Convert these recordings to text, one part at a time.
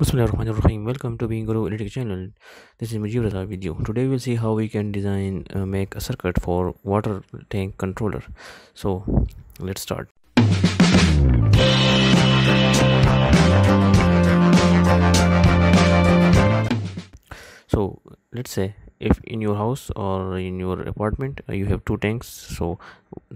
Bismillahirrahmanirrahim. Welcome to Being Guru Electric channel. This is Mujib Raza with you. Today we'll see how we can design uh, make a circuit for water tank controller. So let's start. So let's say if in your house or in your apartment uh, you have two tanks. So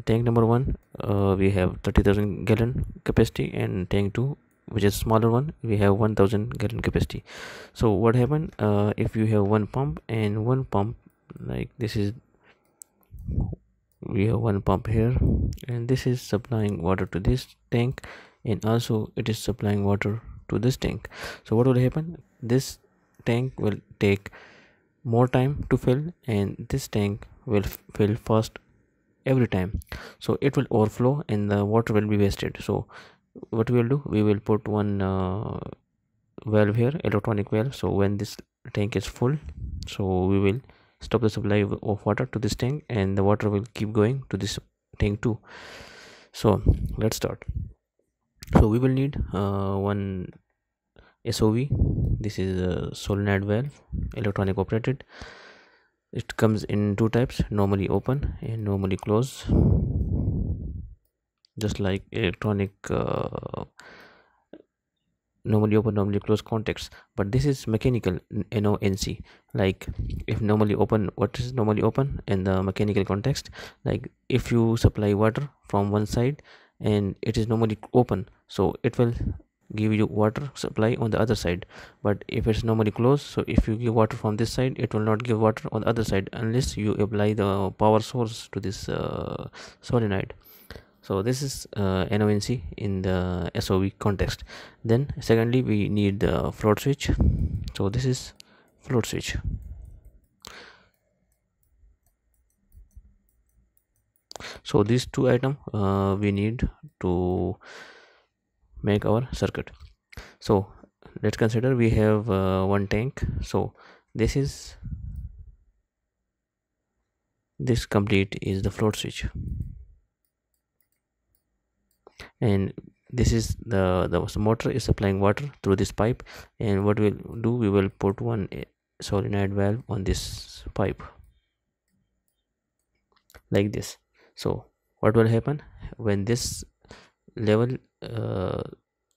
tank number one uh, we have 30,000 gallon capacity and tank two which is smaller one we have 1000 gallon capacity. So what happen uh, if you have one pump and one pump like this is we have one pump here and this is supplying water to this tank and also it is supplying water to this tank. So what will happen? This tank will take more time to fill and this tank will fill fast every time. So it will overflow and the water will be wasted. So what we will do we will put one uh, valve here electronic valve. So when this tank is full so we will stop the supply of water to this tank and the water will keep going to this tank too. So let's start. So we will need uh, one SOV this is a solenoid valve electronic operated. It comes in two types normally open and normally close just like electronic uh, normally open normally close contacts. But this is mechanical NONC like if normally open what is normally open in the mechanical context? Like if you supply water from one side and it is normally open so it will give you water supply on the other side. But if it's normally closed so if you give water from this side it will not give water on the other side unless you apply the power source to this uh, solenoid so this is uh, NONC in the SOV context then secondly we need the float switch. So this is float switch. So these two items uh, we need to make our circuit. So let's consider we have uh, one tank. So this is this complete is the float switch and this is the the motor is supplying water through this pipe. And what we'll do we will put one eh, solenoid valve on this pipe. Like this. So what will happen? When this level uh,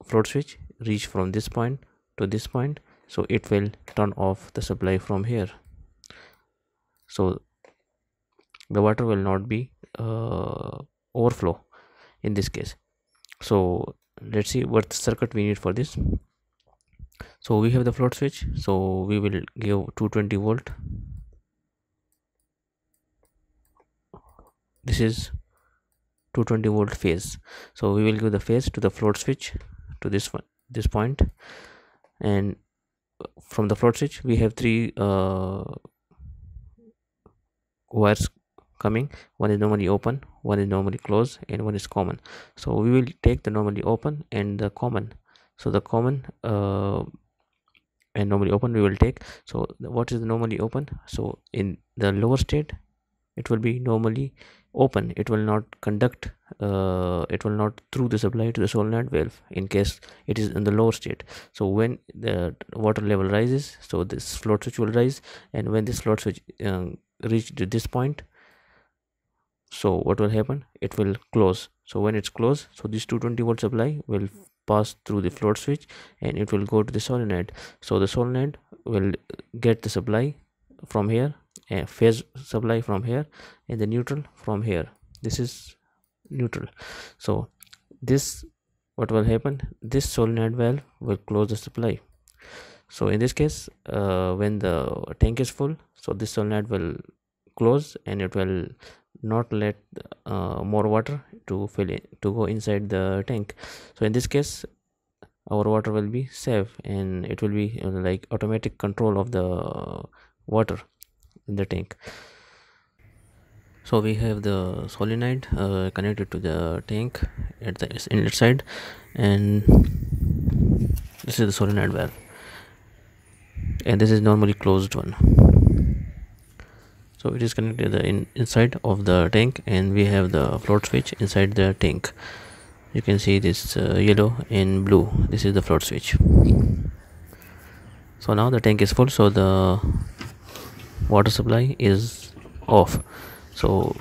float switch reach from this point to this point so it will turn off the supply from here. So the water will not be uh, overflow in this case so let's see what circuit we need for this. So we have the float switch. So we will give 220 volt. This is 220 volt phase. So we will give the phase to the float switch to this one this point. And from the float switch we have three uh, wires coming. One is normally open one is normally closed and one is common. So we will take the normally open and the common. So the common uh, and normally open we will take. So what is normally open? So in the lower state it will be normally open. It will not conduct uh, it will not through the supply to the solenoid valve in case it is in the lower state. So when the water level rises so this float switch will rise. And when this float switch um, reach to this point so what will happen? It will close. So when it's closed so this 220 volt supply will pass through the float switch and it will go to the solenoid so the solenoid will get the supply from here a phase supply from here and the neutral from here. This is neutral. So this what will happen? This solenoid valve will close the supply. So in this case uh, when the tank is full so this solenoid will close and it will not let uh, more water to fill in to go inside the tank. So in this case our water will be safe and it will be uh, like automatic control of the water in the tank. So we have the solenoid uh, connected to the tank at the inlet side and this is the solenoid valve. And this is normally closed one so it is connected the in, inside of the tank and we have the float switch inside the tank. You can see this uh, yellow and blue. This is the float switch. So now the tank is full so the water supply is off. So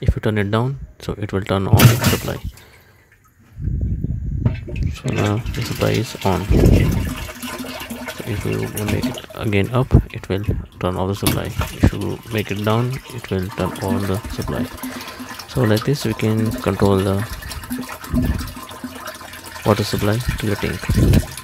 if you turn it down so it will turn on the supply. So now the supply is on if you make it again up it will turn off the supply. If you make it down it will turn on the supply. So like this we can control the water supply to the tank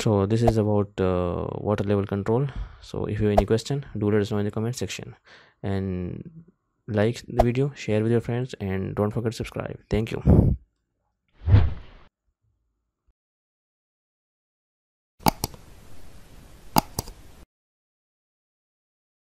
so this is about uh, water level control. So if you have any question do let us know in the comment section. And like the video share with your friends and don't forget to subscribe. Thank you